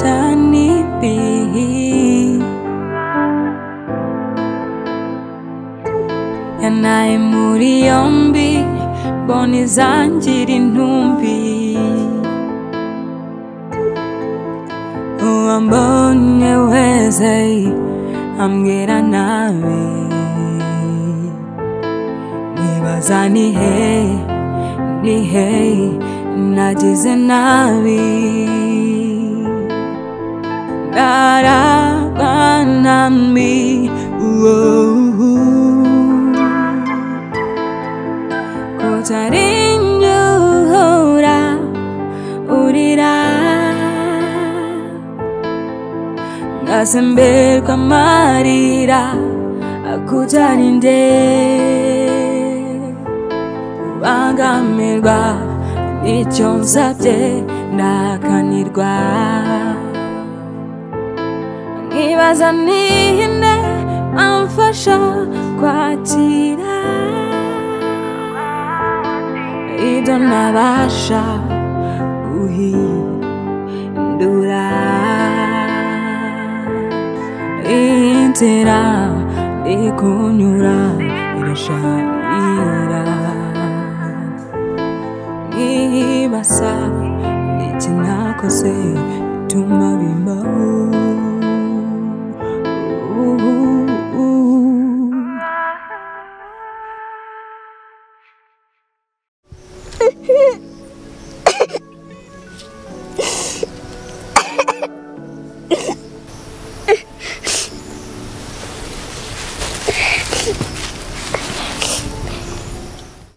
mbi yanaye muri yombi mbona izangira intumbi uwambonye wese ambwira nabi nibaza ni he ni he nagize nabi narabanami kutarinjura urira ngasemberwa amarira akutarinde bangamirwa ni cyo nsabye ndakanirwa nkibaza ninde amfasha kwakira. Ibyo ntabasha guhindura. Inzira ikunyura irasharira. Nkibasa iki nakoze bituma